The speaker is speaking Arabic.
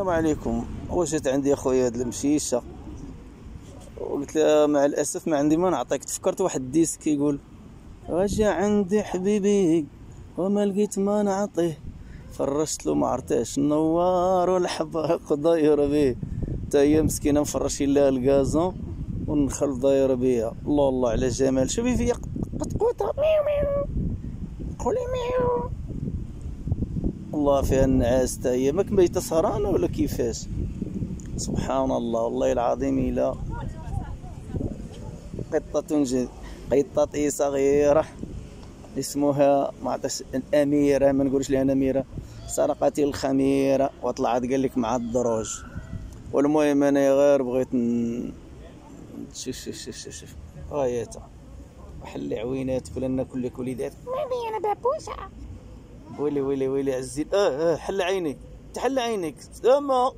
السلام عليكم. وجدت عندي أخويا هاد المشيشة. وقلت له مع الأسف ما عندي ما نعطيك. تفكرت واحد ال disque كيقول رجع عندي حبيبي وما لقيت ما نعطيه. فرشت له ما عرفتش النوار والحباق دايره بيه تا هي مسكينة مفرشين لها ال gazon والنخل دايره بيها. الله الله على جمال. شوفي فيا قطقوطه ميو ميو. قولي ميو. الله فيها النعاس تا هي. ماك ميتة سهرانة ولا كيفاش؟ سبحان الله والله العظيم إلا قطة جد قطة صغيرة اسمها ما عرفتش الأميرة ما نقولش لها أميرة سرقت الخميرة وطلعت قال لك مع الدروج والمهم أنا غير بغيت ن... شوف شوف شوف شوف شوف. غايتها وحل عويناتك ولا ناكل لك وليدات مامي أنا بابوسه ويلي ويلي ويلي عزيز آه آه حل عينيك تحل عينيك اما